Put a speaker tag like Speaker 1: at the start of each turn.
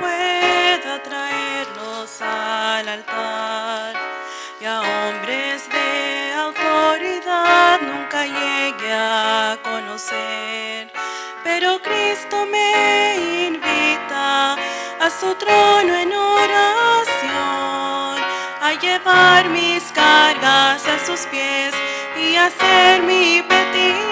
Speaker 1: pueda traerlos al altar. Y a hombres de autoridad nunca llegue a conocer. Pero Cristo me invita a su trono en oración, a llevar mis cargas a sus pies y a hacer mi petición